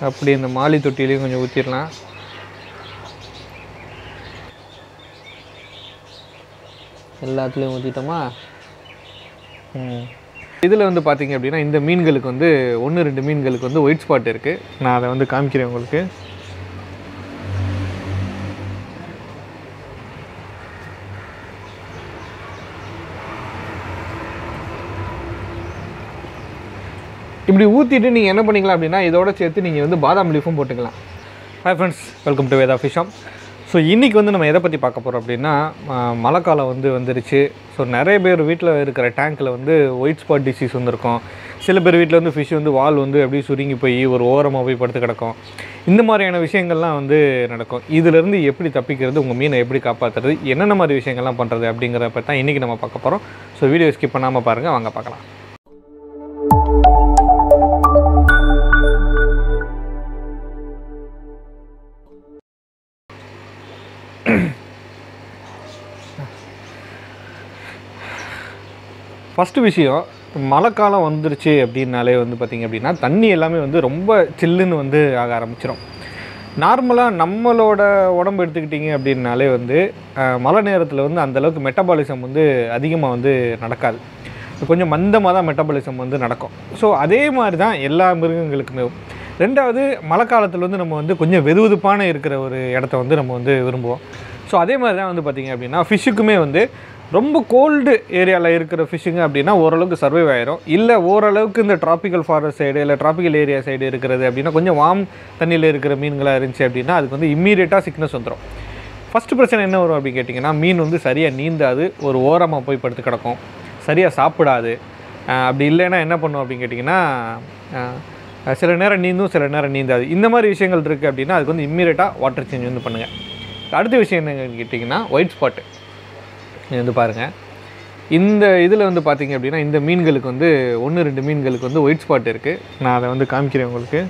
அப்படி இந்த மாலி தொட்டிலையும் கொஞ்சம் ஊற்றிடலாம் எல்லாத்துலேயும் ஊற்றிட்டோமா ம். இதில் வந்து பார்த்தீங்க அப்படின்னா இந்த மீன்களுக்கு வந்து ஒன்று ரெண்டு மீன்களுக்கு வந்து ஒயிட் ஸ்பாட் இருக்குது நான் அதை வந்து காமிக்கிறேன் உங்களுக்கு. இப்படி ஊற்றிட்டு நீங்கள் என்ன பண்ணிக்கலாம் அப்படின்னா இதோட சேர்த்து நீங்கள் வந்து பாதாம் லீஃபும் போட்டுக்கலாம். Hi friends welcome to Veda ஃபிஷம் so இன்றைக்கி வந்து நம்ம எதை பற்றி பார்க்க போகிறோம் அப்படின்னா மழைக்காலம் வந்து வந்துருச்சு. ஸோ நிறைய பேர் வீட்டில் இருக்கிற டேங்க்கில் வந்து ஒயிட் ஸ்பாட் டிசீஸ் வந்திருக்கும். சில பேர் வீட்டில் வந்து ஃபிஷ் வந்து வால் வந்து அப்படியே சுருங்கி போய் ஒரு ஓரமாக போய் படுத்து கிடக்கும். இந்த மாதிரியான விஷயங்கள்லாம் வந்து நடக்கும். இதிலேருந்து எப்படி தப்பிக்கிறது உங்கள் மீனை எப்படி காப்பாற்றுறது என்னென்ன மாதிரி விஷயங்கள்லாம் பண்ணுறது அப்படிங்கிறப்ப தான் இன்றைக்கி நம்ம பார்க்க போகிறோம் ஸோ வீடியோ ஸ்கிப் பண்ணாமல் பாருங்கள் வாங்க பார்க்கலாம். ஃபஸ்ட்டு விஷயம் மழைக்காலம் வந்துருச்சு அப்படின்னாலே வந்து பார்த்திங்க அப்படின்னா தண்ணி எல்லாமே வந்து ரொம்ப சில்லுன்னு வந்து ஆக ஆரம்பிச்சிடும் நார்மலாக நம்மளோட உடம்பு எடுத்துக்கிட்டிங்க அப்படின்னாலே வந்து மழை நேரத்தில் வந்து அந்தளவுக்கு மெட்டபாலிசம் வந்து அதிகமாக வந்து நடக்காது. கொஞ்சம் மந்தமாக தான் மெட்டபாலிசம் வந்து நடக்கும். ஸோ அதே மாதிரி தான் எல்லா மிருகங்களுக்குமே. ரெண்டாவது மழை காலத்தில் வந்து நம்ம வந்து கொஞ்சம் வெதுவெதுப்பான இருக்கிற ஒரு இடத்த வந்து நம்ம வந்து விரும்புவோம். ஸோ அதே மாதிரி தான் வந்து பார்த்திங்க அப்படின்னா ஃபிஷ்ஷுக்குமே வந்து ரொம்ப கோல்டு ஏரியாவில் இருக்கிற ஃபிஷ்ஷுங்க அப்படின்னா ஓரளவுக்கு சர்வைவ் ஆயிரும். இல்லை ஓரளவுக்கு இந்த டிராபிக்கல் ஃபாரஸ்ட் சைடு இல்லை டிராபிக்கல் ஏரியா சைடு இருக்கிறது அப்படின்னா கொஞ்சம் வார்ம் தண்ணியில் இருக்கிற மீன்களாக இருந்துச்சு அப்படின்னா அதுக்கு வந்து இம்மீடியட்டாக சிக்னஸ் வந்துடும் ஃபஸ்ட்டு பிரச்சனை என்ன வரும் அப்படின்னு கேட்டிங்கன்னா மீன் வந்து சரியாக நீந்தாது ஒரு ஓரமாக போய் படுத்து கிடக்கும். சரியாக சாப்பிடாது. அப்படி இல்லைன்னா என்ன பண்ணும் அப்படின்னு கேட்டிங்கன்னா சில நேரம் நீந்தும் சில நேரம் நீந்தாது. இந்த மாதிரி விஷயங்கள் இருக்குது அப்படின்னா அதுக்கு வந்து இம்மீடியட்டாக வாட்டர் சேஞ்ச் வந்து பண்ணுங்கள் அடுத்த விஷயம் என்னன்னு கேட்டிங்கன்னா ஒயிட் ஸ்பாட்டு இது வந்து பாருங்கள் இந்த இதில் வந்து பார்த்தீங்க அப்படின்னா இந்த மீன்களுக்கு வந்து ஒன்று ரெண்டு மீன்களுக்கு வந்து ஒயிட் ஸ்பாட் இருக்குது நான் அதை வந்து காமிக்கிறேன் உங்களுக்கு.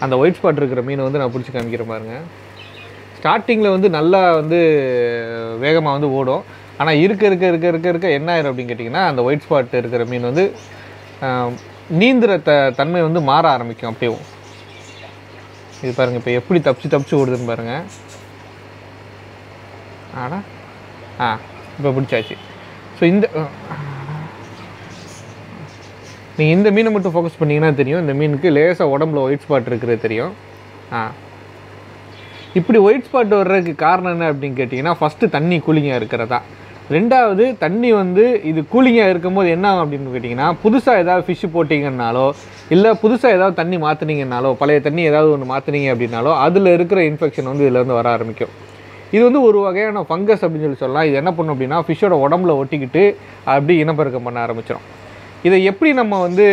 அந்த ஒயிட் ஸ்பாட் இருக்கிற மீனை வந்து நான் பிடிச்சி காமிக்கிறேன் பாருங்கள் ஸ்டார்டிங்கில் வந்து நல்லா வந்து வேகமாக வந்து ஓடும். ஆனால் இருக்க இருக்க இருக்க இருக்க இருக்க என்ன ஆயிரும் அப்படின்னு கேட்டிங்கன்னா அந்த ஒயிட் ஸ்பாட் இருக்கிற மீன் வந்து ஆஹ், நீந்துற த தன்மை வந்து மாற ஆரம்பிக்கும் அப்படியும் இது பாருங்கள் இப்போ எப்படி தப்பிச்சு தப்பிச்சு ஓடுதுன்னு பாருங்கள் ஆடா. ஆ இப்போ பிடிச்சாச்சு. ஸோ இந்த நீங்கள் இந்த மீனை மட்டும் ஃபோக்கஸ் பண்ணிங்கன்னா தெரியும். இந்த மீனுக்கு லேசாக உடம்புல ஒயிட் ஸ்பாட் இருக்கிறது தெரியும். ஆ. இப்படி ஒயிட் ஸ்பாட் வர்றதுக்கு காரணம் என்ன அப்படின்னு கேட்டிங்கன்னா ஃபஸ்ட்டு தண்ணி கூலிங்காக இருக்கிறதா. ரெண்டாவது தண்ணி வந்து இது கூலிங்காக இருக்கும்போது என்ன ஆகும் அப்படின்னு கேட்டிங்கன்னா புதுசாக ஏதாவது ஃபிஷ்ஷு போட்டிங்கன்னாலோ இல்லை புதுசாக ஏதாவது தண்ணி மாற்றுனீங்கன்னாலோ பழைய தண்ணி ஏதாவது ஒன்று மாற்றுனீங்க அப்படின்னாலோ அதில் இருக்கிற இன்ஃபெக்ஷன் வந்து இதில் வந்து வர ஆரம்பிக்கும். இது வந்து ஒரு வகையான ஃபங்கஸ் அப்படின்னு சொல்லி சொல்லலாம். இது என்ன பண்ணும் அப்படின்னா ஃபிஷ்ஷோட உடம்புல ஒட்டிக்கிட்டு அப்படி இனப்பெருக்கம் பண்ண ஆரம்பிச்சிடும் இதை எப்படி நம்ம வந்து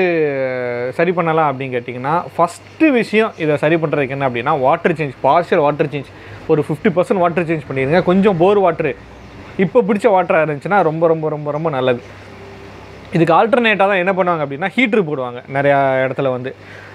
சரி பண்ணலாம் அப்படின்னு கேட்டிங்கன்னா ஃபஸ்ட்டு விஷயம் இதை சரி பண்ணுறதுக்கு என்ன அப்படின்னா water change partial water change ஒரு ஃபிஃப்டி பர்சன்ட் வாட்டர் சேஞ்ச் பண்ணிடுங்க. கொஞ்சம் போர் வாட்ரு இப்போ பிடிச்ச வாட்டராக இருந்துச்சுன்னா ரொம்ப ரொம்ப ரொம்ப ரொம்ப நல்லது. இதுக்கு ஆல்டர்னேட்டாக தான் என்ன பண்ணுவாங்க அப்படின்னா ஹீட்ரு போடுவாங்க நிறையா இடத்துல வந்து.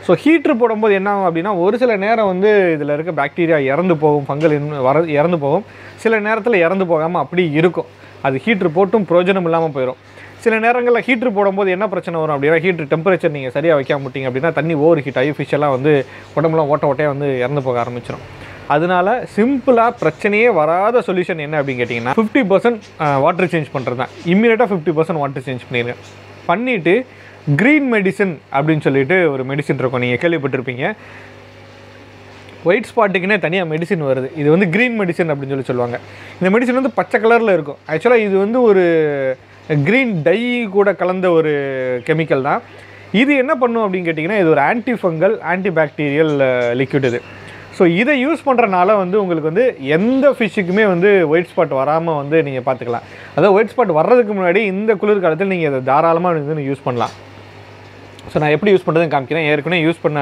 ஸோ ஹீட்ரு போடும்போது என்ன ஆகும் அப்படின்னா ஒரு சில நேரம் வந்து இதில் இருக்க பாக்டீரியா இறந்து போகும் ஃபங்கல் வர இறந்து போகும். சில நேரத்தில் இறந்து போகாமல் அப்படி இருக்கும். அது ஹீட்ரு போட்டும் பிரயோஜனம் இல்லாமல் போயிடும் சில நேரங்களில் ஹீட்ரு போடும்போது என்ன பிரச்சனை வரும் அப்படின்னா ஹீட்ரு டெம்பரேச்சர் நீங்கள் சரியாக வைக்காம விட்டீங்க அப்படின்னா தண்ணி ஓவர் ஹீட் ஆகி ஃபிஷ்ஷெல்லாம் வந்து உடம்புலாம் ஓட்ட ஓட்டையாக வந்து இறந்து போக ஆரம்பிச்சிடும் அதனால சிம்பிளாக பிரச்சனையே வராத சொல்யூஷன் என்ன அப்படின்னு கேட்டிங்கன்னா ஃபிஃப்டி பர்சன்ட் வாட்டர் சேஞ்ச் பண்ணுறது தான் இம்மீடியட்டாக ஃபிஃப்டி பர்சன்ட் வாட்டர் சேஞ்ச் பண்ணிடுங்க பண்ணிவிட்டு க்ரீன் மெடிசன் அப்படின்னு சொல்லிட்டு ஒரு மெடிசன் இருக்கும். நீங்கள் கேள்விப்பட்டிருப்பீங்க. ஒயிட் ஸ்பாட்டுக்குன்னே தனியாக மெடிசின் வருது. இது வந்து க்ரீன் மெடிசன் அப்படின்னு சொல்லி சொல்லுவாங்க. இந்த மெடிசன் வந்து பச்சை கலரில் இருக்கும். ஆக்சுவலாக இது வந்து ஒரு க்ரீன் டை கூட கலந்த ஒரு கெமிக்கல் தான். இது என்ன பண்ணும் அப்படின்னு கேட்டிங்கன்னா இது ஒரு anti fungal anti bacterial liquid இது. ஸோ இதை யூஸ் பண்ணுறனால வந்து உங்களுக்கு வந்து எந்த ஃபிஷ்ஷுக்குமே வந்து ஒயிட் ஸ்பாட் வராமல் வந்து நீங்கள் பார்த்துக்கலாம் அதாவது ஒயிட் ஸ்பாட் வர்றதுக்கு முன்னாடி இந்த குளிர்காலத்தில் நீங்கள் இதை தாராளமாக வந்து யூஸ் பண்ணலாம். ஸோ நான் எப்படி யூஸ் பண்ணுறதுன்னு காமிக்கிறேன். ஏற்கனவே யூஸ் பண்ண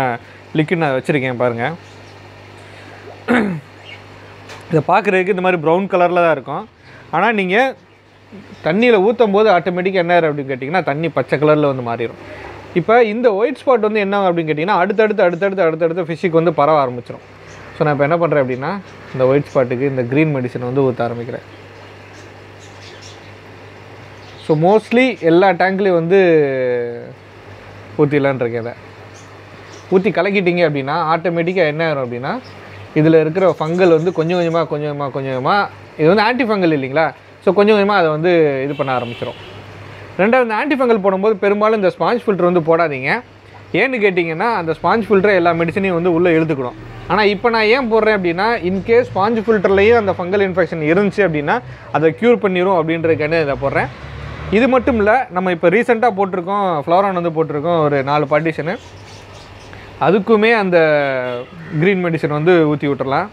லிக்விட் நான் வச்சுருக்கேன் பாருங்கள் இதை பார்க்குறதுக்கு இந்த மாதிரி ப்ரௌன் கலரில் தான் இருக்கும். ஆனால் நீங்கள் தண்ணியில் ஊற்றும் போது ஆட்டோமேட்டிக்காக என்ன ஆயிரும் அப்படின்னு கேட்டிங்கன்னா தண்ணி பச்சை கலரில் வந்து மாறிடும் இப்போ இந்த ஒயிட் ஸ்பாட் வந்து என்ன அப்படின்னு கேட்டிங்கன்னா அடுத்தடுத்து அடுத்தடுத்து அடுத்தடுத்து ஃபிஷ்ஷுக்கு வந்து பரவ ஆரம்பிச்சிடும் ஸோ நான் இப்போ என்ன பண்ணுறேன் அப்படின்னா இந்த ஒயிட் ஸ்பாட்டுக்கு இந்த க்ரீன் மெடிசன் வந்து ஊற்ற ஆரம்பிக்கிறேன். ஸோ மோஸ்ட்லி எல்லா டேங்க்லேயும் வந்து ஊற்றிடலான்ட்ருக்கேன் அதை ஊற்றி கலக்கிட்டீங்க அப்படின்னா ஆட்டோமேட்டிக்காக என்ன ஆயிரும் அப்படின்னா இதில் இருக்கிற ஃபங்கல் வந்து கொஞ்சம் கொஞ்சமாக கொஞ்சம் கொஞ்சமாக கொஞ்சம் கொஞ்சமாக இது வந்து ஆன்டி ஃபங்கல் இல்லைங்களா? ஸோ கொஞ்சம் கொஞ்சமாக அதை வந்து இது பண்ண ஆரம்பிச்சிடும் ரெண்டாவது ஆன்டி ஃபங்கல் போடும்போது பெரும்பாலும் இந்த ஸ்பாஞ்ச் ஃபில்டர் வந்து போடாதீங்க. ஏன்னு கேட்டிங்கன்னா அந்த ஸ்பாஞ்ச் ஃபில்டரை எல்லா மெடிசனையும் வந்து உள்ளே இழுத்துக்கிடும் ஆனால் இப்போ நான் ஏன் போடுறேன் அப்படின்னா இன்கேஸ் ஸ்பாஞ்ச் ஃபில்டர்லேயும் அந்த ஃபங்கல் இன்ஃபெக்ஷன் இருந்துச்சு அப்படின்னா அதை க்யூர் பண்ணிடும் அப்படின்றதுக்கான இதை போடுறேன். இது மட்டும் இல்லை நம்ம இப்போ ரீசெண்டாக போட்டிருக்கோம் ஃப்ளோரான் வந்து போட்டிருக்கோம் ஒரு நாலு பார்ட்டிஷனு அதுக்குமே அந்த க்ரீன் மெடிசன் வந்து ஊற்றி விட்டுறலாம்.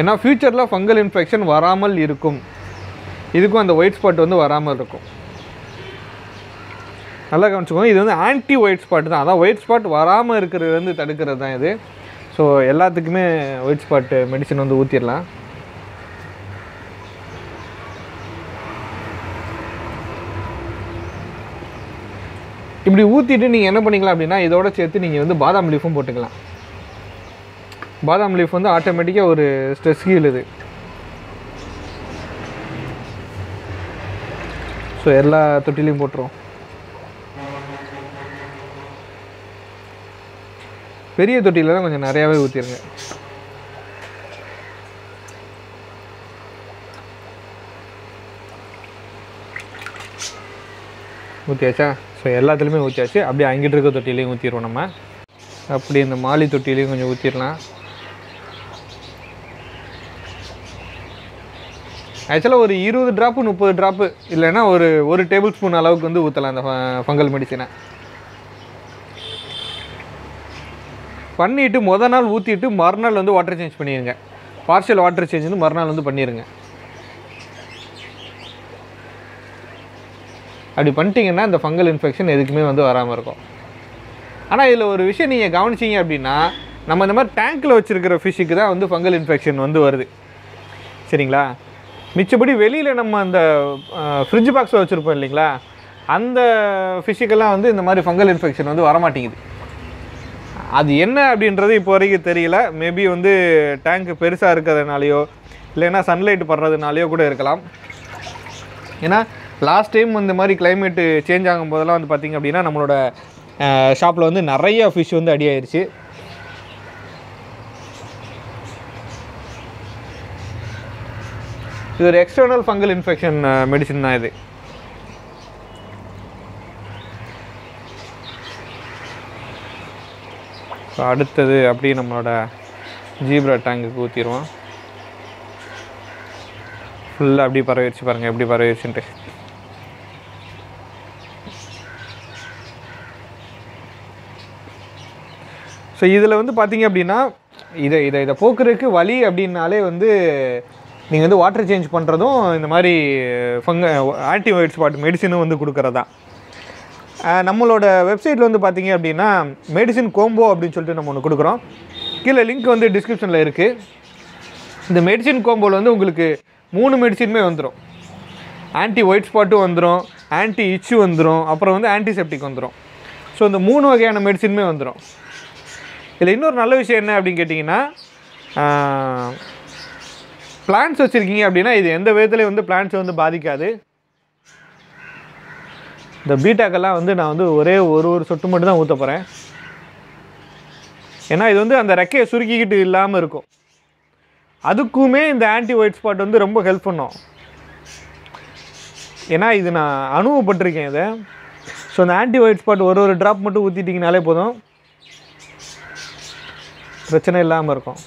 ஏன்னா ஃப்யூச்சரில் ஃபங்கல் இன்ஃபெக்ஷன் வராமல் இருக்கும். இதுக்கும் அந்த ஒயிட் ஸ்பாட் வந்து வராமல் இருக்கும். நல்லா கவனிச்சுக்கோங்க. இது வந்து ஆன்டி ஒயிட் ஸ்பாட் தான். அதான் ஒயிட் ஸ்பாட் வராமல் இருக்கிறது வந்து தடுக்கிறது தான் இது. ஸோ எல்லாத்துக்குமே ஒயிட் ஸ்பாட்டு மெடிசன் வந்து ஊற்றிடலாம் இப்படி ஊற்றிட்டு நீங்கள் என்ன பண்ணிக்கலாம் அப்படின்னா இதோட சேர்த்து நீங்கள் வந்து பாதாம் லீஃபும் போட்டுக்கலாம். பாதாம் லீஃப் வந்து ஆட்டோமேட்டிக்காக ஒரு ஸ்ட்ரெஸ் ஹீல் இது ஸோ எல்லா தொட்டிலையும் போட்டுரும் பெரிய தொட்டியில் தான் கொஞ்சம் நிறையாவே ஊற்றிடுங்க ஊற்றியாச்சா ஸோ எல்லாத்துலேயுமே ஊற்றியாச்சு அப்படியே அங்கிட்டு இருக்க தொட்டிலையும் ஊற்றிடுவோம் நம்ம. அப்படி இந்த மாலி தொட்டிலையும் கொஞ்சம் ஊற்றிடலாம் ஆக்சுவலாக ஒரு இருபது ட்ராப்பு முப்பது ட்ராப்பு இல்லைன்னா ஒரு ஒரு டேபிள் ஸ்பூன் அளவுக்கு வந்து ஊற்றலாம் அந்த ஃபங்கல் மெடிசனை பண்ணிவிட்டு மொதல் நாள் ஊற்றிட்டு மறுநாள் வந்து வாட்டர் சேஞ்ச் பண்ணிடுங்க பார்ஷியல் வாட்டர் சேஞ்ச் வந்து மறுநாள் வந்து பண்ணிடுங்க அப்படி பண்ணிட்டீங்கன்னா இந்த ஃபங்கல் இன்ஃபெக்ஷன் எதுக்குமே வந்து வராமல் இருக்கும். ஆனால் இதில் ஒரு விஷயம் நீங்கள் கவனிச்சிங்க அப்படின்னா நம்ம இந்த மாதிரி டேங்க்கில் வச்சுருக்கிற ஃபிஷ்ஷுக்கு தான் வந்து ஃபங்கல் இன்ஃபெக்ஷன் வந்து வருது. சரிங்களா? மிச்சபடி வெளியில் நம்ம அந்த ஃப்ரிட்ஜ் பாக்ஸில் வச்சுருப்போம் இல்லைங்களா? அந்த ஃபிஷ்ஷுக்கெல்லாம் வந்து இந்த மாதிரி ஃபங்கல் இன்ஃபெக்ஷன் வந்து வரமாட்டேங்குது. அது என்ன அப்படின்றது இப்போ வரைக்கும் தெரியல. மேபி வந்து டேங்க் பெருசாக இருக்கிறதுனாலையோ இல்லைன்னா சன்லைட் படுறதுனாலையோ கூட இருக்கலாம். ஏன்னா லாஸ்ட் டைம் இந்த மாதிரி கிளைமேட்டு சேஞ்ச் ஆகும் போதெல்லாம் வந்து பார்த்திங்க அப்படின்னா நம்மளோட ஷாப்பில் வந்து நிறைய ஃபிஷ் வந்து அடி ஆயிருச்சு. இது ஒரு எக்ஸ்டர்னல் ஃபங்கல் இன்ஃபெக்ஷன் மெடிசின் தான் இது. ஸோ அடுத்தது அப்படியே நம்மளோட ஜீப்ரா டேங்குக்கு ஊற்றிடுவோம் ஃபுல்லாக அப்படியே பரவிடுச்சு பாருங்கள் எப்படி பரவிடுச்சுன்ட்டு. ஸோ இதில் வந்து பார்த்தீங்க அப்படின்னா இதை இதை இதை போக்குறதுக்கு வழி அப்படின்னாலே வந்து நீங்கள் வந்து வாட்டர் சேஞ்ச் பண்ணுறதும் இந்த மாதிரி ஃபங்க ஆன்டிபயோட்டிக் பாட்டு மெடிசனும் வந்து கொடுக்குறதா. நம்மளோட வெப்சைட்டில் வந்து பார்த்தீங்க அப்படின்னா மெடிசின் கோம்போ அப்படின்னு சொல்லிட்டு நம்ம ஒன்று கொடுக்குறோம். கீழே லிங்க் வந்து டிஸ்கிரிப்ஷனில் இருக்குது இந்த மெடிசின் கோம்போவில் வந்து உங்களுக்கு மூணு மெடிசினுமே வந்துடும் ஆன்டி ஒயிட் ஸ்பாட்டும் வந்துடும் ஆன்டி இச்சு வந்துடும் அப்புறம் வந்து ஆன்டிசெப்டிக் வந்துடும் ஸோ இந்த மூணு வகையான மெடிசினுமே வந்துடும் இதில் இன்னொரு நல்ல விஷயம் என்ன அப்படின்னு கேட்டிங்கன்னா பிளான்ஸ் வச்சுருக்கீங்க அப்படின்னா இது எந்த விதத்துலேயும் வந்து பிளான்ஸை வந்து பாதிக்காது. இந்த பீட்டாக்கெல்லாம் வந்து நான் வந்து ஒரே ஒரு ஒரு சொட்டு மட்டும் தான் ஊற்ற போகிறேன் ஏன்னா இது வந்து அந்த ரெக்கையை சுருக்கிக்கிட்டு இல்லாமல் இருக்கும். அதுக்குமே இந்த ஆன்டி ஒயிட் ஸ்பாட் வந்து ரொம்ப ஹெல்ப் பண்ணும். ஏன்னா இது நான் அனுபவப்பட்டிருக்கேன் இதை. ஸோ அந்த ஆன்டி ஒயிட் ஸ்பாட் ஒரு ஒரு ட்ராப் மட்டும் ஊற்றிட்டிங்கனாலே போதும். பிரச்சனை இல்லாமல் இருக்கும்.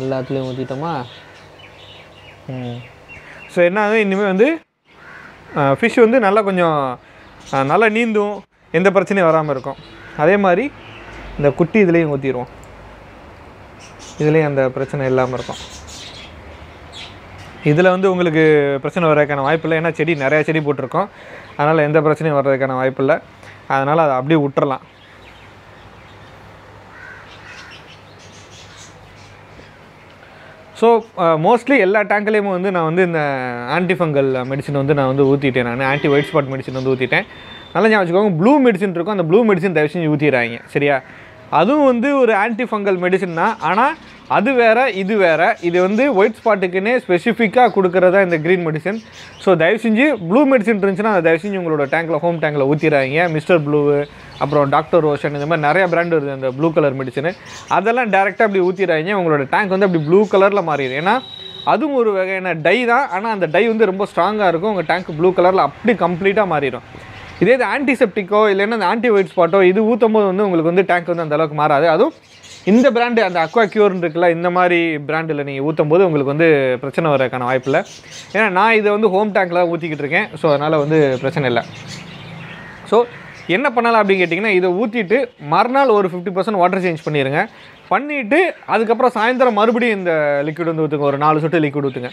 எல்லாத்துலேயும் ஊற்றிட்டோமா ம். ஸோ என்ன ஆகுது இனிமேல் வந்து ஃபிஷ் வந்து நல்லா கொஞ்சம் நல்லா நீந்தும். எந்த பிரச்சனையும் வராமல் இருக்கும். அதே மாதிரி இந்த குட்டி இதுலேயும் ஊற்றிடுவோம் இதுலேயும் அந்த பிரச்சனை இல்லாமல் இருக்கும். இதில் வந்து உங்களுக்கு பிரச்சனை வர்றதுக்கான வாய்ப்பு இல்லை. ஏன்னா செடி நிறையா செடி போட்டிருக்கோம். அதனால் எந்த பிரச்சனையும் வர்றதுக்கான வாய்ப்பு இல்லை. அதனால் அதை அப்படியே விட்டுறலாம். ஸோ மோஸ்ட்லி uh, எல்லா டேங்க்லேயுமே வந்து நான் வந்து இந்த ஆன்டிஃபங்கல் மெடிசன் வந்து நான் வந்து ஊற்றிட்டேன் நான். ஆன்டி ஒயிட் ஸ்பாட் மெடிசன் வந்து ஊற்றிட்டேன் நல்லா ஞாபகம் வச்சுக்கோங்க ப்ளூ மெடிசன் இருக்கும். அந்த ப்ளூ மெடிசன் தயவு செஞ்சு ஊற்றிடுறாங்க சரியா? அதுவும் வந்து ஒரு ஆன்டி ஃபங்கல் மெடிசன் தான். ஆனால் அது வேறு இது வேறு. இது வந்து ஒயிட் ஸ்பாட்டுக்குன்னே ஸ்பெசிஃபிக்காக கொடுக்குறதா இந்த க்ரீன் மெடிசன் ஸோ தயவு செஞ்சு ப்ளூ மெடிசன் இருந்துச்சுன்னா அதை தயவு செஞ்சு உங்களோட டேங்க்கில் ஹோம் டேங்க்கில் ஊற்றிடுறாங்க மிஸ்டர் ப்ளூ அப்புறம் டாக்டர் ரோஷன் இந்த மாதிரி நிறைய பிராண்ட் வருது அந்த ப்ளூ கலர் மெடிசனு அதெல்லாம் டேரெக்டாக அப்படி ஊற்றிடுறாங்க உங்களோட டேங்க் வந்து அப்படி ப்ளூ கலரில் மாறிடும் ஏன்னா அதுவும் ஒரு வகையான டை தான். ஆனால் அந்த டை வந்து ரொம்ப ஸ்ட்ராங்காக இருக்கும். உங்கள் டேங்க் ப்ளூ கலரில் அப்படி கம்ப்ளீட்டாக மாறிடும் இதே இது ஆன்டிசெப்டிக்கோ இல்லைன்னா அந்த ஆன்டி ஸ்பாட்டோ இது ஊற்றும் போது வந்து உங்களுக்கு வந்து டேங்க் வந்து அந்தளவுக்கு மாறாது. அதுவும் இந்த பிராண்டு அந்த அக்வா க்யூர்னு இருக்குல்ல இந்த மாதிரி பிராண்டில் நீங்கள் ஊற்றும் போது உங்களுக்கு வந்து பிரச்சனை வரக்கான வாய்ப்பு இல்லை. ஏன்னா நான் இதை வந்து ஹோம் டேங்க்கில் ஊற்றிக்கிட்டு இருக்கேன். ஸோ அதனால் வந்து பிரச்சனை இல்லை. ஸோ என்ன பண்ணலாம் அப்படின்னு கேட்டிங்கன்னா இதை ஊற்றிட்டு மறுநாள் ஒரு ஃபிஃப்டி பர்சன்ட் வாட்டர் சேஞ்ச் பண்ணிடுங்க பண்ணிவிட்டு அதுக்கப்புறம் சாயந்தரம் மறுபடியும் இந்த லிக்விட் வந்து ஊற்றுங்க ஒரு நாலு சொட்டு லிக்விட் ஊற்றுங்க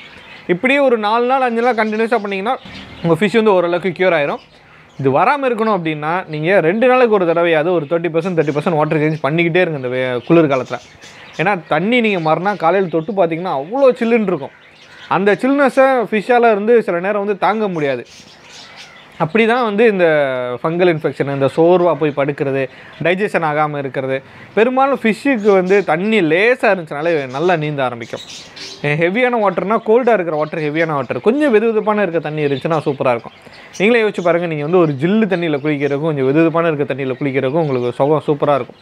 இப்படியே ஒரு நாலு நாள் அஞ்சு நாள் கண்டினியூஸாக பண்ணிங்கன்னா உங்கள் ஃபிஷ் வந்து ஓரளவுக்கு க்யூர் ஆயிரும். இது வராமல் இருக்கணும் அப்படின்னா நீங்கள் ரெண்டு நாளைக்கு ஒரு தடவையாவது ஒரு thirty percent thirty percent water change பண்ணிக்கிட்டே இருங்க இந்த குளிர் காலத்தில் ஏன்னா தண்ணி நீங்கள் மறுநாள் காலையில் தொட்டு பார்த்தீங்கன்னா அவ்வளோ சில்லுன்னு இருக்கும். அந்த சில்னஸை ஃபிஷ்ஷால் இருந்து சில நேரம் வந்து தாங்க முடியாது. அப்படி தான் வந்து இந்த ஃபங்கல் இன்ஃபெக்ஷன் இந்த சோர்வாக போய் படுக்கிறது டைஜஷன் ஆகாமல் இருக்கிறது. பெரும்பாலும் ஃபிஷ்ஷுக்கு வந்து தண்ணி லேசாக இருந்துச்சுனாலே நல்லா நீந்த ஆரம்பிக்கும். ஹெவியான வாட்டர்னால் கோல்டாக இருக்கிற வாட்டர் ஹெவியான வாட்டர் கொஞ்சம் வெது வெதுப்பான இருக்க தண்ணி இருந்துச்சுன்னா சூப்பராக இருக்கும். நீங்களே யோசிச்சு பாருங்கள் நீங்கள் வந்து ஒரு ஜில்லு தண்ணியில் குளிக்கிறதுக்கும் கொஞ்சம் வெது வெதுப்பான இருக்க தண்ணியில் குளிக்கிறதுக்கும் உங்களுக்கு சுகம் சூப்பராக இருக்கும்.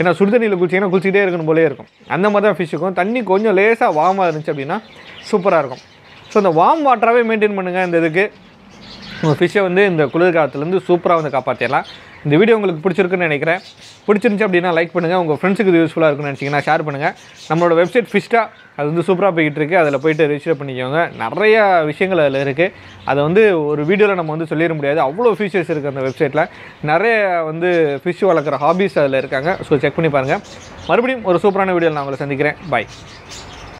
ஏன்னா சுடு தண்ணியில் குளிச்சிங்கன்னா குளிச்சிட்டே இருக்கணும் போலே இருக்கும். அந்த மாதிரி தான் ஃபிஷ்ஷுக்கும் தண்ணி கொஞ்சம் லேசாக வார்மாக இருந்துச்சு அப்படின்னா சூப்பராக இருக்கும். ஸோ இந்த வார்ம் வாட்டராகவே மெயின்டைன் பண்ணுங்கள் இந்த இதுக்கு. உங்கள் ஃபிஷ்ஷை வந்து இந்த குளிர்காலத்துலேருந்து சூப்பராக வந்து காப்பாற்றிடலாம் இந்த வீடியோ உங்களுக்கு பிடிச்சிருக்குன்னு நினைக்கிறேன். பிடிச்சிருந்துச்சு அப்படின்னா லைக் பண்ணுங்கள் உங்கள் ஃப்ரெண்ட்ஸுக்கு இது யூஸ்ஃபுல்லாக இருக்குன்னு நினச்சிங்கன்னா ஷேர் பண்ணுங்கள் நம்மளோட வெப்சைட் ஃபிஷ்டாக அது வந்து சூப்பராக போய்கிட்டு இருக்குது அதில் போயிட்டு ரெஜிஸ்டர் பண்ணிக்கோங்க. நிறைய விஷயங்கள் அதில் இருக்குது அதை வந்து ஒரு வீடியோவில் நம்ம வந்து சொல்லிட முடியாது. அவ்வளோ ஃபீச்சர்ஸ் இருக்குது அந்த வெப்சைட்டில் நிறைய வந்து ஃபிஷ் வளர்க்குற ஹாபீஸ் அதில் இருக்காங்க. ஸோ செக் பண்ணி பாருங்கள் மறுபடியும் ஒரு சூப்பரான வீடியோவில் நான் உங்களை சந்திக்கிறேன். பாய்